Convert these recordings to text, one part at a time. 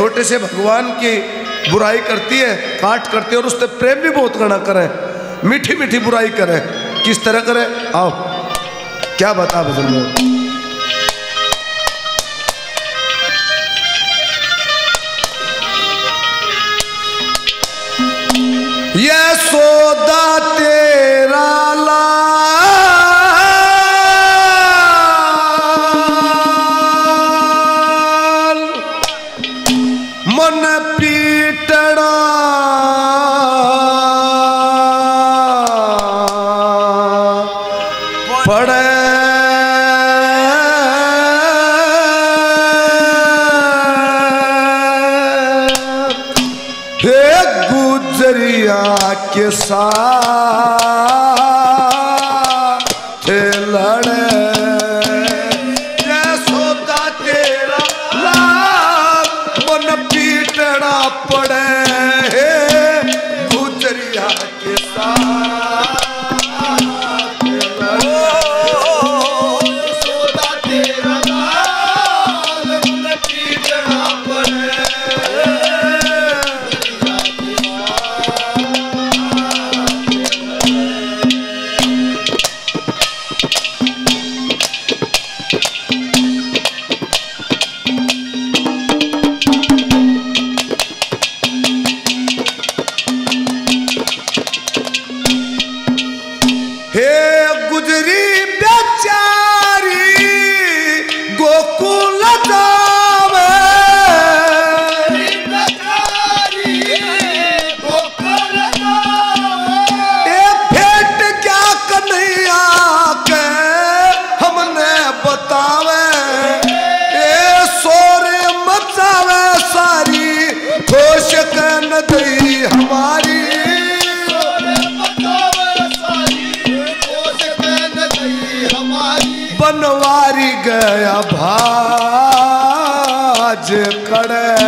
छोटे से भगवान की बुराई करती है, काट करती है और उससे प्रेम भी बहुत गणा करें, मीठी मीठी बुराई करें। किस तरह करें? आओ। क्या बता भजन में ये सौदा के हे गुजरी बेचारी गोकुल जावे। गया भाज करे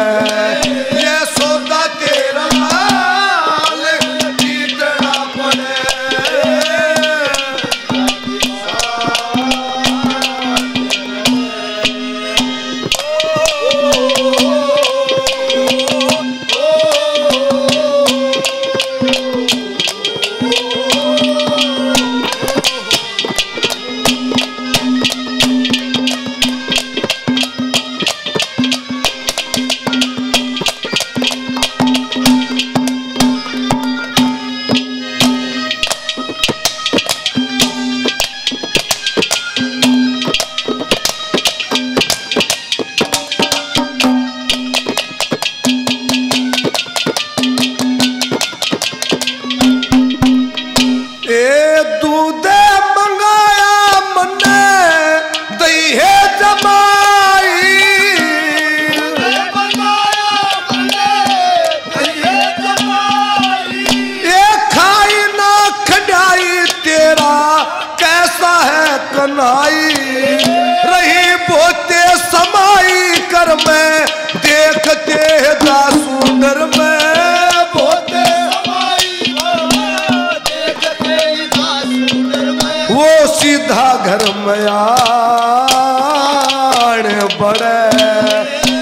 सीधा घर में बड़े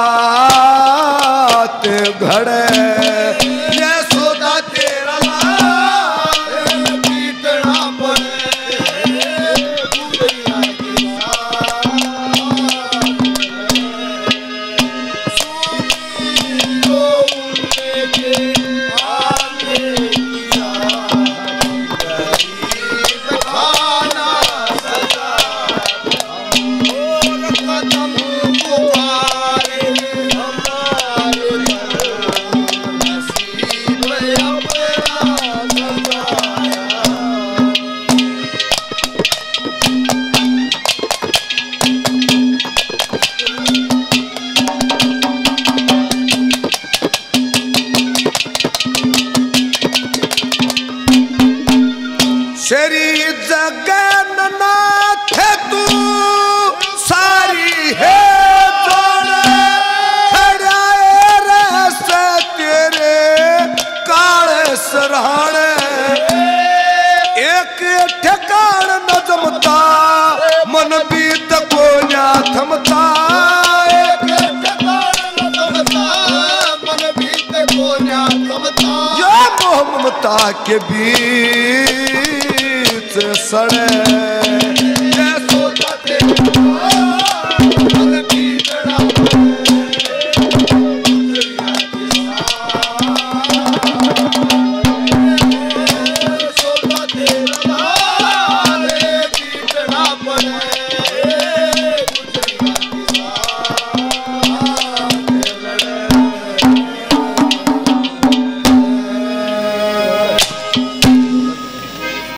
घड़े जगन्नाथ तू। सारी है एक ठिकान न जमता मन बीत को ना थमता। न्या मोह ममता के बीच सड़े